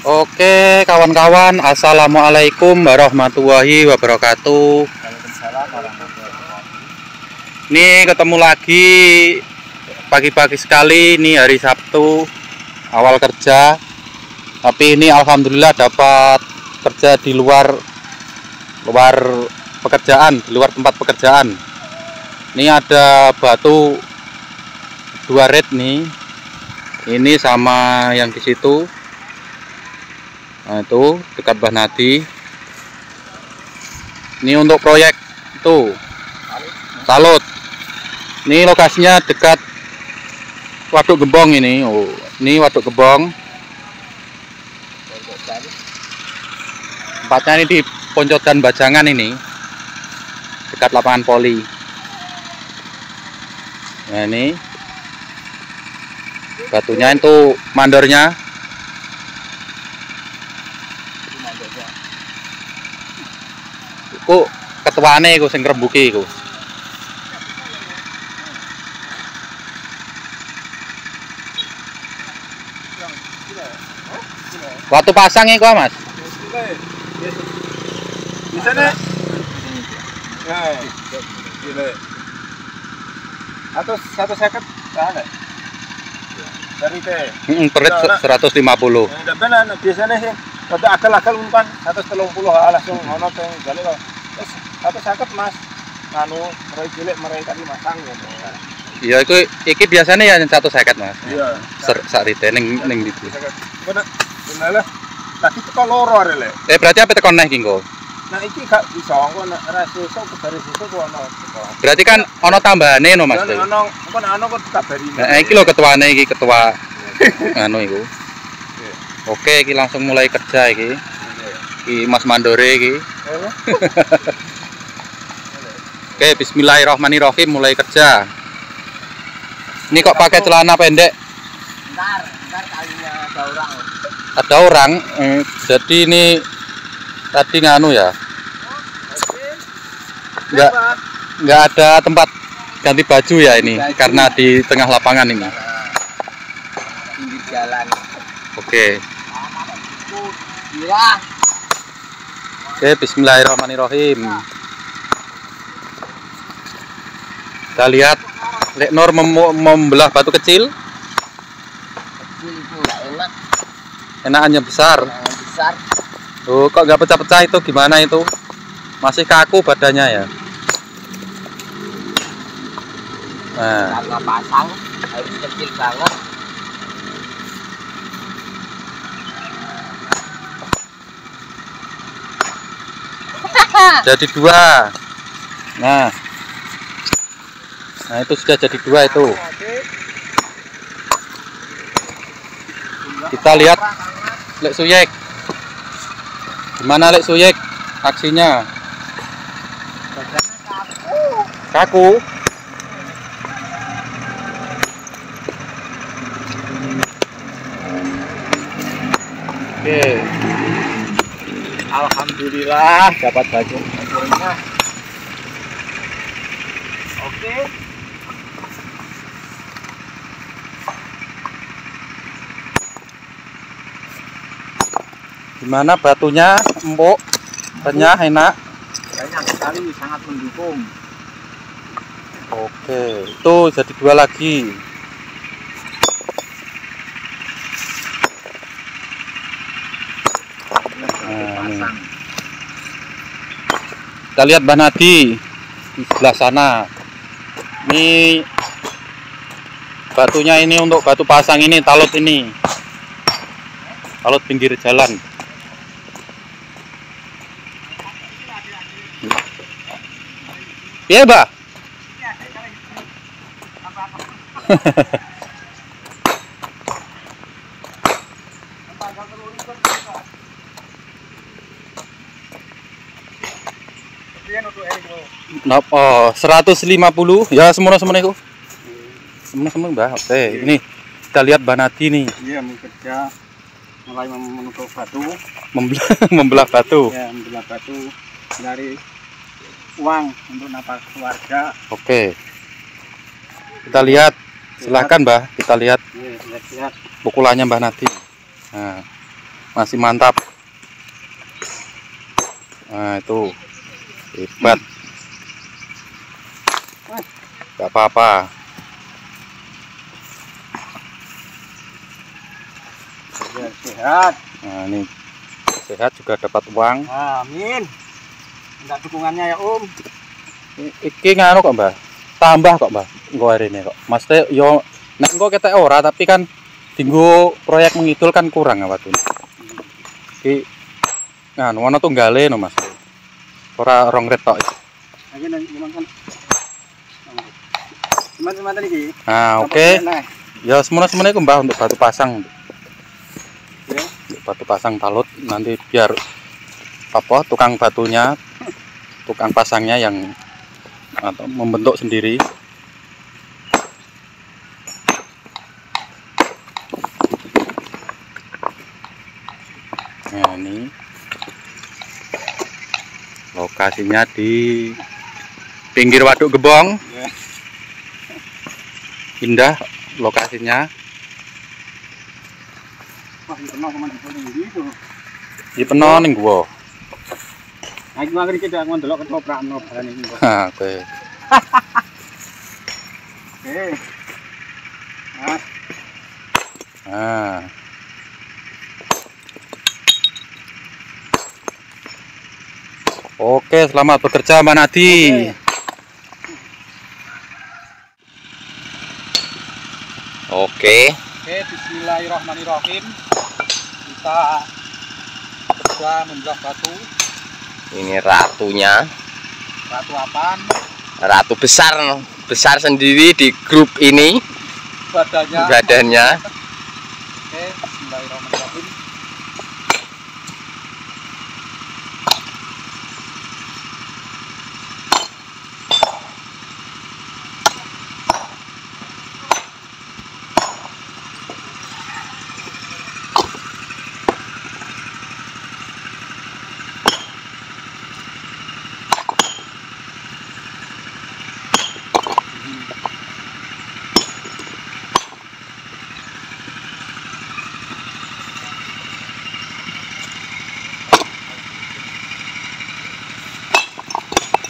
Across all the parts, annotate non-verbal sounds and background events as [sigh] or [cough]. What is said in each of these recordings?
Oke kawan-kawan Assalamualaikum warahmatullahi wabarakatuh. Ini ketemu lagi Pagi-pagi sekali Ini hari Sabtu Awal kerja. Tapi ini Alhamdulillah dapat Kerja di luar Luar pekerjaan Di luar tempat pekerjaan. Ini ada batu Dua red nih. Ini sama yang di situ Nah itu dekat Bahnati. Ini untuk proyek itu salut. Ini lokasinya dekat Waduk Gembong ini. Oh, ini Waduk Gembong. Tempatnya ini di Poncotan Bajangan ini. Dekat lapangan poli. Nah ini batunya itu mandornya Iku ketuane iku sing ngrembuki iku. Waktu pasang iku ah, Mas. Di sana. Ya. Atau satu seket ada. Dari teh. Heeh, perit. 150. Yang benar biasanya sih pada akal-akal umpan 130 langsung ono teng jale satu seket Mas. Anu, merai cilik merai tadi masang gitu. Iya iku iki biasanya ya 150 Mas. Iya. Ser sak rite ning ning ndi. Bener. Bener Lagi teko loro are le. Eh berarti apa tekan neh iki engko? Nah iki gak bisa engko nek ra sesuk ke dari sesuk kok ono. Berarti kan ono tambahane no Mas. Ono engko nek ono kok dikabari. Nah, iki lho ketuane iki ketua [laughs] anu iku. Oke, iki langsung mulai kerja iki. Iki Mas Mandore iki. [laughs] Oke, bismillahirrahmanirrahim mulai kerja. Ini kok pakai celana pendek? Kalinya ada orang. Ada orang. eh, jadi ini tadi nganu ya, Enggak. nggak ada tempat ganti baju ya ini Baju. karena di tengah lapangan ini. Pinggir jalan. Oke. Gila. Oke, bismillahirrahmanirrahim. Kita lihat Lek Nur mem- membelah batu kecil, Kecil itu enggak enak. enakannya besar. Besar. Tuh, kok nggak pecah-pecah itu gimana itu? Masih kaku badannya ya. Nah, Karena pasang harus kecil banget. jadi dua. Nah, nah itu sudah jadi dua itu. Kita lihat Lek Suyek. Gimana Lek Suyek aksinya? Kaku. Oke. Alhamdulillah dapat baju. Oke. Gimana batunya? Empuk, renyah, enak. Banyak sekali sangat mendukung. Oke, itu jadi dua lagi. Nah, ini. Kita lihat Mbah Nadi di sebelah sana. Ini batunya ini untuk batu pasang ini, talut ini. Talut pinggir jalan. Iya, Mbak. Nop, oh, 150 ya semua semua itu. Semua semua mbak. Oke, ini kita lihat Banati nih Iya, bekerja mulai menutup batu, membelah, [laughs] membelah batu. ya membelah batu dari uang untuk nafas keluarga. Oke. Kita lihat. Silahkan mbak. Kita lihat Iya, lihat-lihat. pukulannya Mbah Nadi. Nah, masih mantap nah itu hebat gak apa-apa sehat. nah ini sehat juga dapat uang Amin. Minta dukungannya ya Om. Iki nganu kok mbah? Tambah kok mbah engko ini kok. Maksudnya yo nek engko kita ora tapi kan dinggo proyek mengidul kan kurang apa tuh iki nganu ana tunggale no mas. Ora rong ret tok nang kan? Teman-teman tadi nah oke. Nah, ya semuanya semuanya itu mbah untuk batu pasang. Ya. Untuk batu pasang talut nanti biar apa tukang batunya tukang pasangnya yang atau membentuk sendiri. Nah ini. Lokasinya di pinggir waduk gebong. Ya. indah lokasinya. Di gitu. di penon ning gua Nah, iki mangkene kita ngondelok ketoprak no bahan kok. Ha, [laughs] oke. Oke. Nah, Nah. Oke, selamat bekerja Mbak Nadi. Oke. Oke, bismillahirrahmanirrahim. Kita bekerja membelah batu. Ini ratunya. Batu apaan? Ratu besar, besar sendiri di grup ini Badannya. badannya. Oke, bismillahirrahmanirrahim.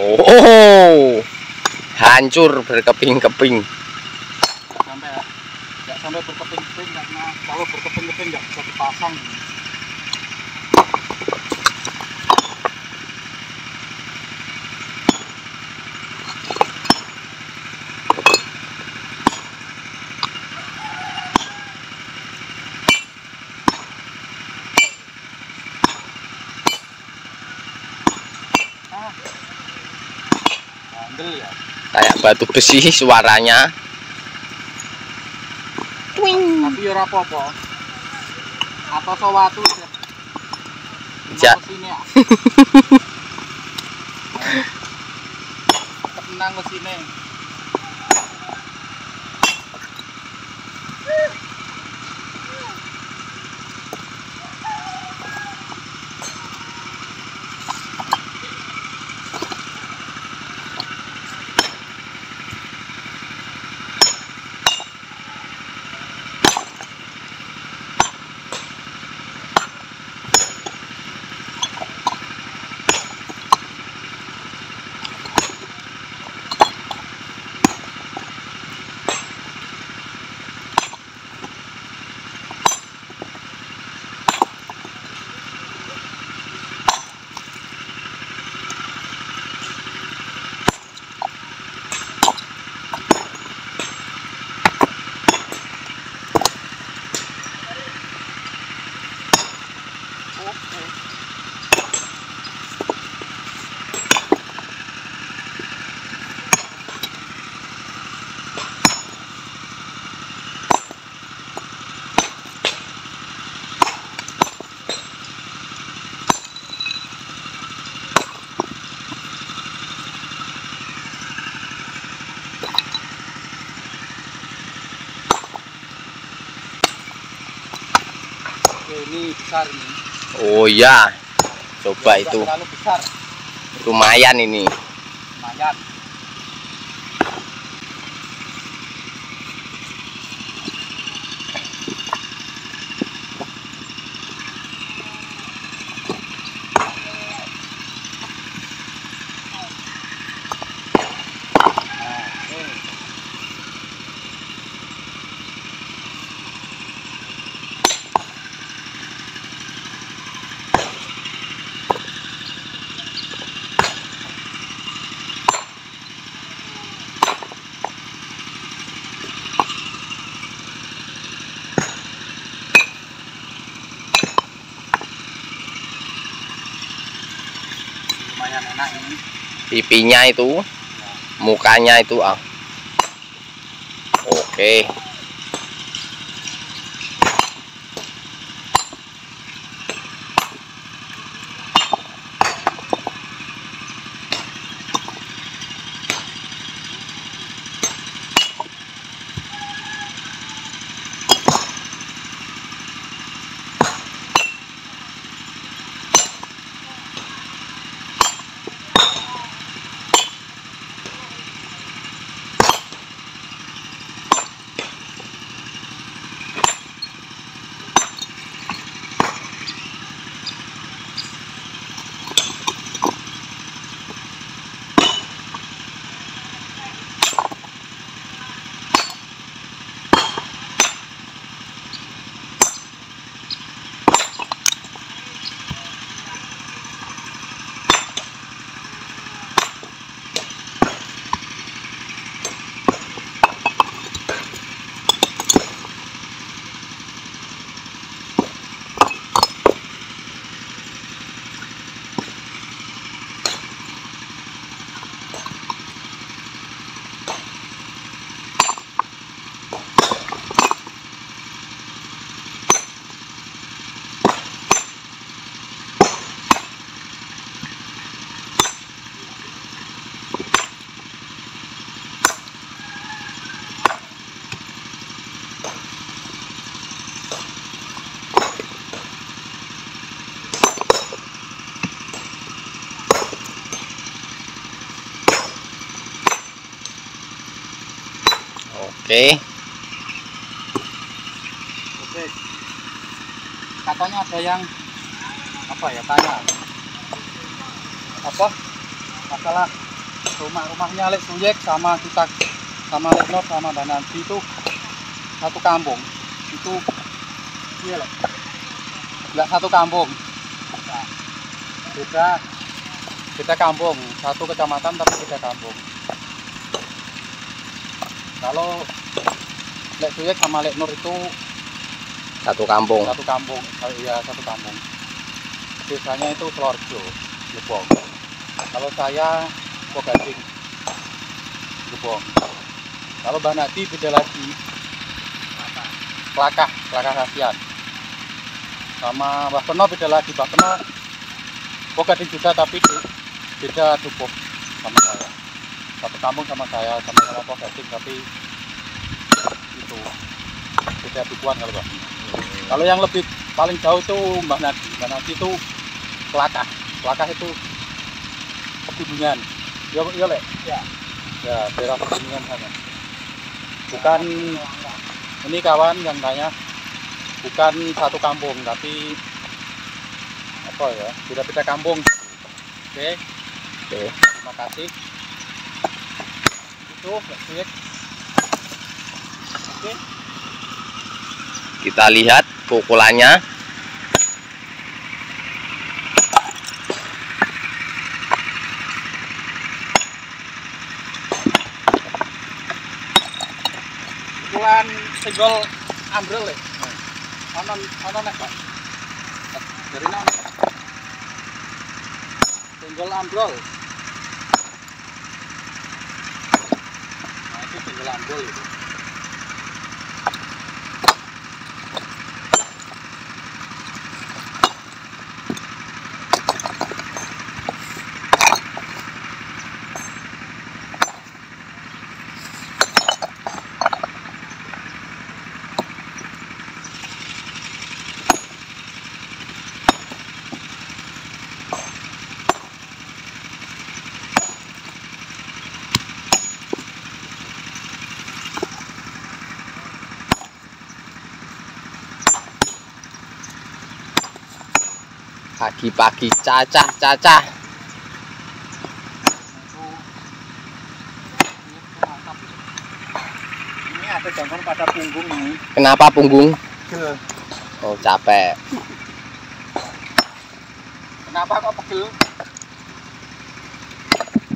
Oh, hancur berkeping-keping. Sampai sampai berkeping-keping karena kalau berkeping-keping nggak bisa dipasang. Bandel ya. Kayak batu besi suaranya. Tapi ora apa-apa. Atau sewatu ya. Ya. Tenang ke sini. Oke, ini besar ini. Oh iya. Coba itu. Terlalu besar, lumayan Pipinya itu, mukanya itu ah. Oke. Okay. Oke. Oke. Katanya ada yang apa ya tanya. Apa? Masalah rumah-rumahnya Lek Suyek sama kita sama Lek Nur sama Mbak Nanti itu satu kampung. Itu iya Lek. Nggak satu kampung. Beda. Beda kampung. Satu kecamatan tapi beda kampung. Kalau Lek Suyek sama Lek Nur itu satu kampung. satu kampung. Iya satu kampung. Desanya itu Selorjo Gebong kalau saya Pogading Gebong kalau Mbak Nadi beda lagi. Kelakah Kelakah Kasian sama Mbak Peno beda lagi. Mbak Peno Pogading juga tapi beda dukuh sama saya. Satu kampung sama saya sama-sama Pogading tapi itu beda dukuhan kalau Peno kalau yang lebih paling jauh itu Mbak Nadi. Mbak Nadi itu Kelakah. Kelakah itu pegunungan. Ya, ya, Le? Ya. Ya, daerah pegunungan sana. Bukan ini kawan yang tanya bukan satu kampung tapi apa ya beda-beda kampung oke oke terima kasih itu Suyek. Oke kita lihat pukulannya. Pukulan senggol ambrol ya? Ana ana nek Pak? Dari mana senggol ambrol. Nah itu senggol ambrol itu pagi-pagi cacah cacah. Ini ada gangguan pada punggung ini. Kenapa punggung? Pegel. Oh capek. Kenapa kok pegel?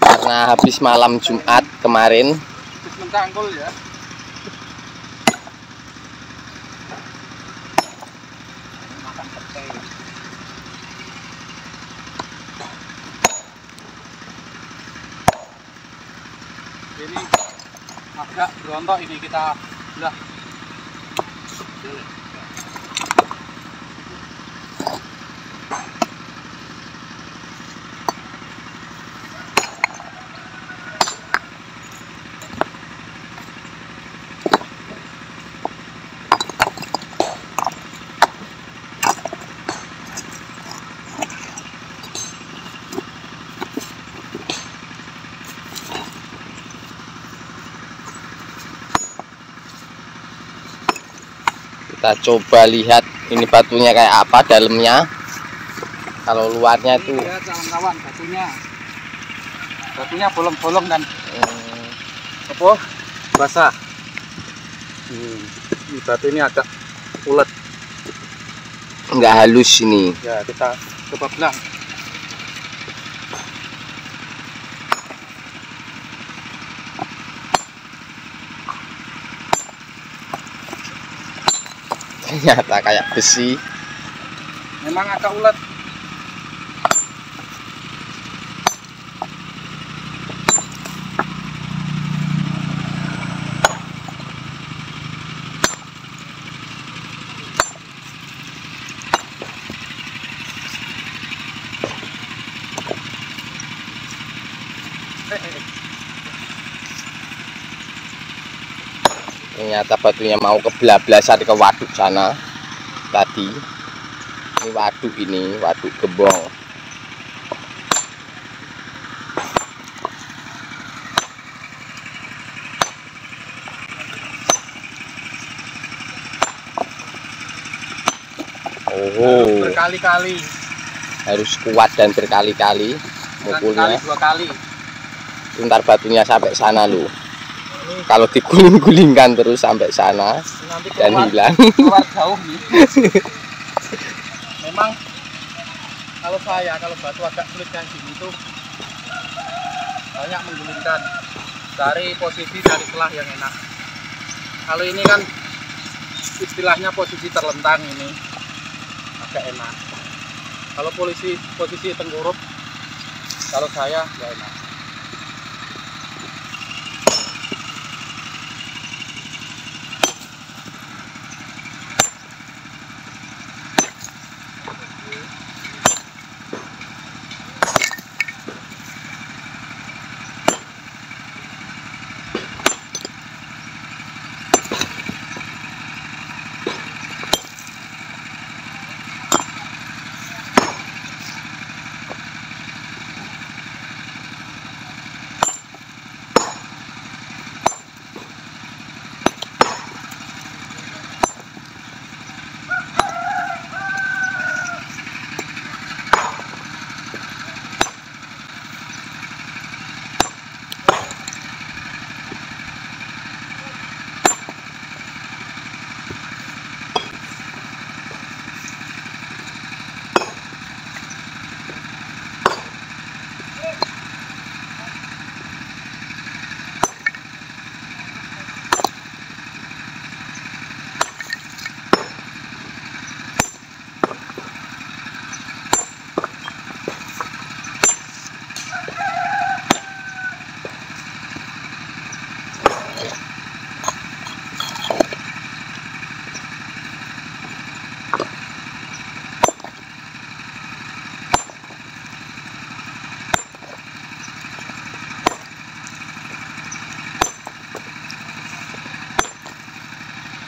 Karena habis malam Jumat kemarin. Terus mencanggul ya ini agak berontok ini kita belah kita coba lihat ini batunya kayak apa dalamnya. Kalau luarnya itu ya kawan-kawan batunya. Batunya bolong-bolong dan hmm, apa? Basah. Hmm. ini batu ini agak ulet. Nggak halus ini. Ya kita coba belah ternyata kayak besi. Memang agak ulet ternyata batunya mau kebelablasan ke waduk sana. Tadi. Ini waduk ini waduk gebong oh. berkali-kali. Harus kuat dan berkali-kali mukulnya. dua kali. Ntar batunya sampai sana lu kalau diguling-gulingkan terus sampai sana nanti dan keluar, hilang. keluar jauh nih. [laughs] Memang kalau saya kalau batu agak sulit kayak gini tuh banyak menggulingkan. Dari posisi dari celah yang enak. Kalau ini kan istilahnya posisi terlentang ini agak enak. Kalau polisi posisi tengkurup kalau saya nggak enak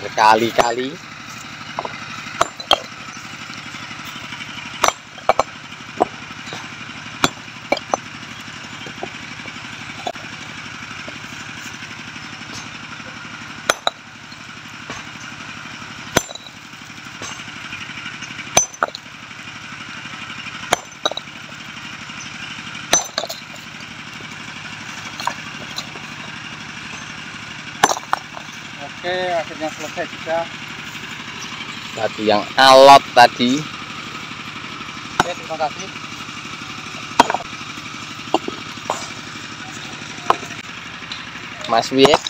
berkali-kali selesai juga batu yang alot tadi. Oke terima kasih. Mas Wiek.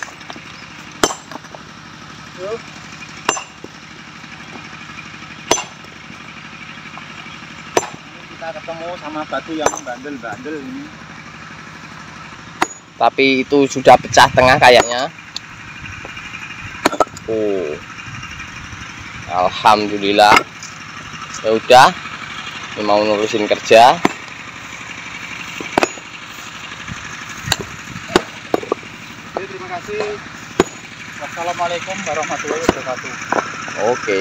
Kita ketemu sama batu yang bandel-bandel ini. Tapi itu sudah pecah tengah kayaknya oh Alhamdulillah ya udah ini mau nurusin kerja Oke, terima kasih. Wassalamualaikum warahmatullahi wabarakatuh. oke